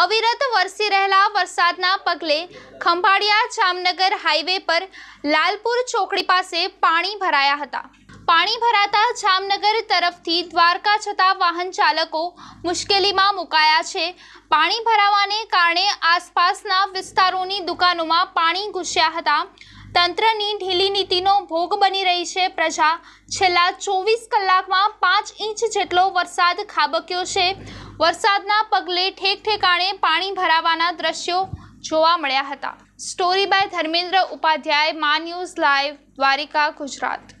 અવિરત વરસી રહેલા વરસાદના પગલે ખંભાળિયા જામનગર હાઈવે પર લાલપુર ચોકડી પાસે પાણી ભરાયા હતા. પાણી ભરાતા જામનગર તરફથી દ્વારકા જતા વાહન ચાલકો મુશ્કેલીમાં મુકાયા છે. પાણી ભરાવાને કારણે આસપાસના વિસ્તારોની દુકાનોમાં પાણી ઘૂસ્યા હતા. તંત્રની ઢીલી નીતિનો ભોગ બની રહી છે પ્રજા. છેલ્લા ચોવીસ કલાકમાં પાંચ ઇંચ જેટલો વરસાદ ખાબક્યો છે. વરસાદના પગલે ઠેક ઠેકાણે પાણી ભરાવાના દ્રશ્યો જોવા મળ્યા હતા. સ્ટોરી બાય ધર્મેન્દ્ર ઉપાધ્યાય, મા ન્યૂઝ લાઈવ, દ્વારિકા, ગુજરાત.